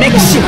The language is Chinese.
明星